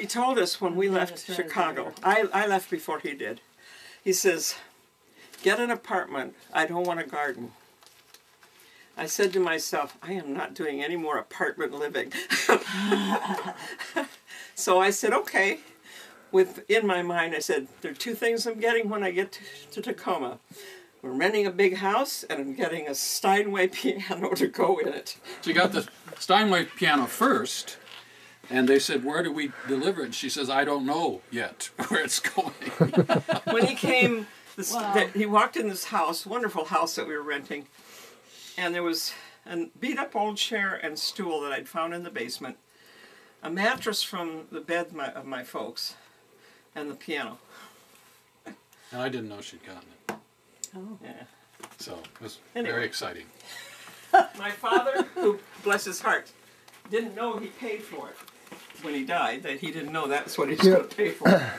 He told us when we left Chicago, I, I left before he did. He says, Get an apartment. I don't want a garden. I said to myself, I am not doing any more apartment living. so I said, okay. With in my mind, I said, there are two things I'm getting when I get to, to Tacoma. We're renting a big house, and I'm getting a Steinway piano to go in it. So you got the Steinway piano first, and they said, "Where do we deliver it?" And she says, "I don't know yet where it's going." when he came, this, wow. the, he walked in this house, wonderful house that we were renting, and there was a beat up old chair and stool that I'd found in the basement, a mattress from the bed my, of my folks, and the piano. And I didn't know she'd gotten it. Oh. Yeah. So it was anyway. very exciting. My father, who bless his heart, didn't know he paid for it when he died. That he didn't know that's what he was going to pay for.